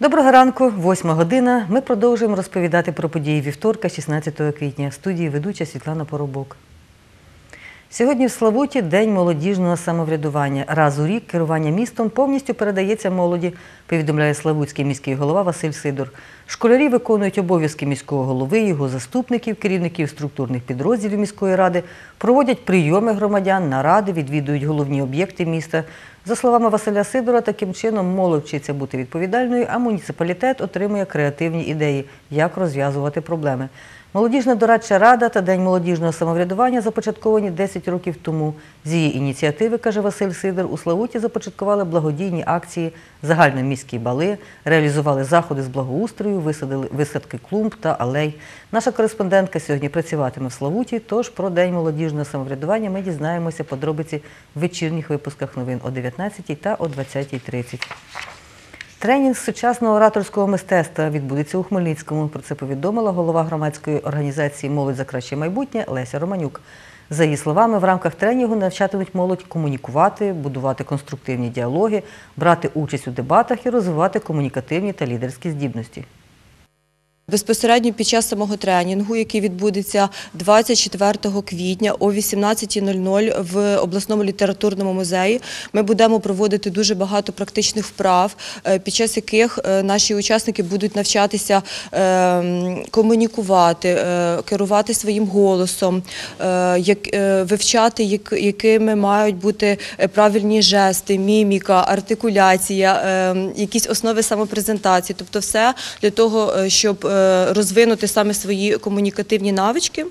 Доброго ранку, 8 година. Ми продовжуємо розповідати про події вівторка, 16 квітня. В студії ведуча Світлана Поробок. Сьогодні в Славуті День молодіжного самоврядування. Раз у рік керування містом повністю передається молоді, повідомляє Славутський міський голова Василь Сидор. Школярі виконують обов'язки міського голови, його заступників, керівників структурних підрозділів міської ради, проводять прийоми громадян, наради, відвідують головні об'єкти міста. За словами Василя Сидора, таким чином молодь вчиться бути відповідальною, а муніципалітет отримує креативні ідеї, як розв'язувати проблеми. Молодіжна дорадча рада та День молодіжного самоврядування започатковані 10 років тому. З її ініціативи, каже Василь Сидор, у Славуті започаткували благодійні акції, загальноміські бали, реалізували заходи з благоустрою, висадили висадки клумб та алей. Наша кореспондентка сьогодні працюватиме в Славуті, тож про День молодіжного самоврядування ми дізнаємося подробиці в вечірніх випусках новин о 19 та о 20.30. Тренінг сучасного ораторського мистецтва відбудеться у Хмельницькому. Про це повідомила голова громадської організації Молодь за краще майбутнє Леся Романюк. За її словами, в рамках тренінгу навчатимуть молодь комунікувати, будувати конструктивні діалоги, брати участь у дебатах і розвивати комунікативні та лідерські здібності. Безпосередньо під час самого тренінгу, який відбудеться 24 квітня о 18.00 в обласному літературному музеї, ми будемо проводити дуже багато практичних вправ, е, під час яких е, наші учасники будуть навчатися е, комунікувати, е, керувати своїм голосом, вивчати, як- якими мають бути правильні жести, міміка, артикуляція, е, якісь основи самопрезентації, тобто все для того, щоб розвинути саме свої комунікативні навички.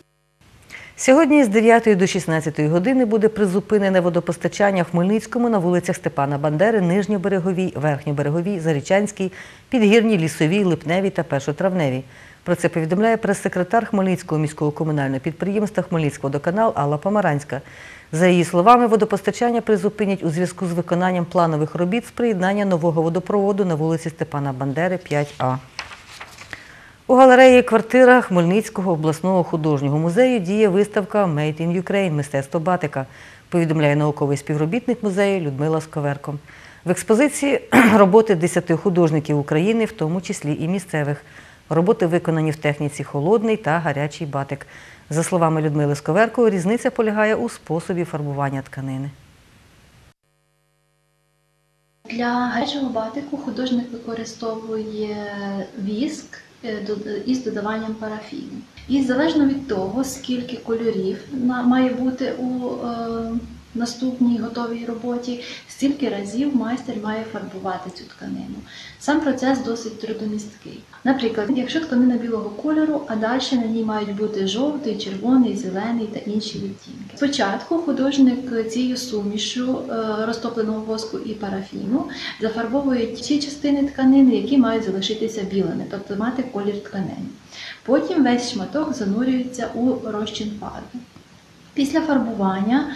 Сьогодні з 9 до 16 години буде призупинене водопостачання в Хмельницькому на вулицях Степана Бандери, Нижньобереговій, Верхньобереговій, Зарічанській, Підгірній, Лісовій, Липневій та Першотравневій. Про це повідомляє прес-секретар Хмельницького міського комунального підприємства Хмельницькводоканал Алла Помаранська. За її словами, водопостачання призупинять у зв'язку з виконанням планових робіт з приєднання нового водопроводу на вулиці Степана Бандери, 5А. У галереї квартира Хмельницького обласного художнього музею діє виставка «Made in Ukraine. Мистецтво батика, повідомляє науковий співробітник музею Людмила Сковерко. В експозиції роботи 10 художників України, в тому числі і місцевих. Роботи виконані в техніці холодний та гарячий батик. За словами Людмили Сковерко, різниця полягає у способі фарбування тканини. Для гарячого батику художник використовує віск із додаванням парафіну. І залежно від того, скільки кольорів має бути у е, наступній готовій роботі, стільки разів майстер має фарбувати цю тканину. Сам процес досить трудомісткий. Наприклад, якщо тканина білого кольору, а далі на ній мають бути жовтий, червоний, зелений та інші відтінки. Спочатку художник цією сумішю е, розтопленого воску і парафіну зафарбовує ті частини тканини, які мають залишитися білими, тобто мати колір тканини. Потім весь шматок занурюється у розчин фарби. Після фарбування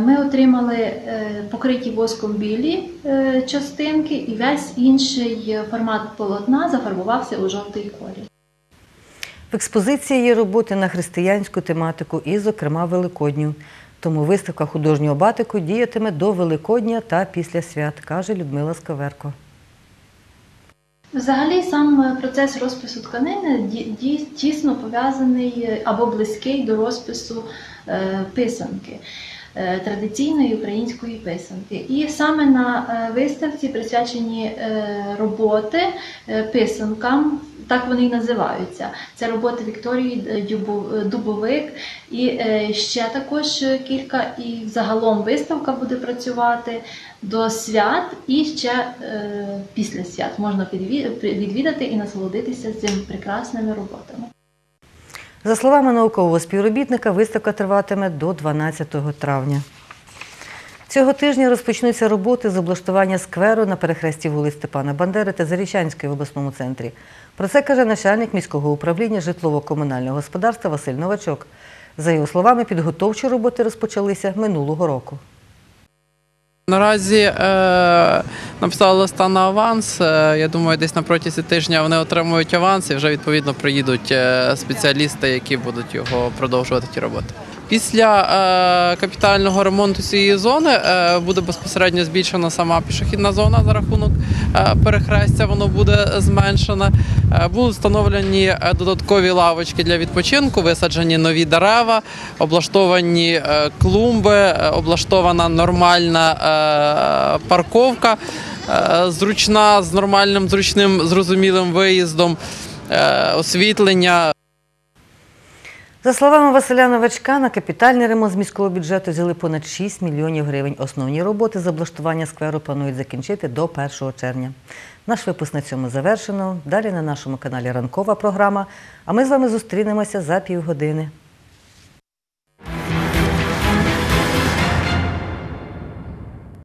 ми отримали е, покриті воском білі е, частинки, і весь інший формат полотна зафарбувався у жовтий колір. В експозиції є роботи на християнську тематику і, зокрема, Великодню. Тому виставка художнього батику діятиме до Великодня та після свят, каже Людмила Сковерко. Взагалі, сам е, процес розпису тканини тісно пов'язаний е, або близький до розпису е, писанки, е, традиційної української писанки. І саме на е, виставці присвячені е, роботи е, писанкам, так вони і називаються. Це роботи Вікторії е, Дубовик, і е, ще також е, кілька, і загалом виставка буде працювати до свят і ще е, після свят можна відвідати і насолодитися цими прекрасними роботами. За словами наукового співробітника, виставка триватиме до 12 травня. Цього тижня розпочнуться роботи з облаштування скверу на перехресті вулиць Степана Бандери та Зарічанської в обласному центрі. Про це каже начальник міського управління житлово-комунального господарства Василь Новачок. За його словами, підготовчі роботи розпочалися минулого року. Наразі е, написали листа на аванс. Е, я думаю, десь на протязі тижня вони отримують аванс і вже відповідно приїдуть е, спеціалісти, які будуть його продовжувати ті роботи. Після е, капітального ремонту цієї зони е, буде безпосередньо збільшена сама пішохідна зона за рахунок е, перехрестя. Воно буде зменшене. Будуть встановлені додаткові лавочки для відпочинку, висаджені нові дерева, облаштовані клумби, облаштована нормальна парковка, зручна з нормальним, зручним, зрозумілим виїздом, освітлення. За словами Василя Новачка, на капітальний ремонт з міського бюджету взяли понад 6 мільйонів гривень. Основні роботи з облаштування скверу планують закінчити до 1 червня. Наш випуск на цьому завершено. Далі на нашому каналі ранкова програма. А ми з вами зустрінемося за півгодини.